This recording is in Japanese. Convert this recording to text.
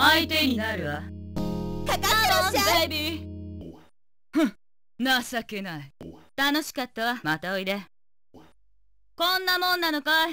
相手になるわ。かかってらっしゃい。ベイビーふん。情けない。楽しかったわ。またおいで。こんなもんなのかい。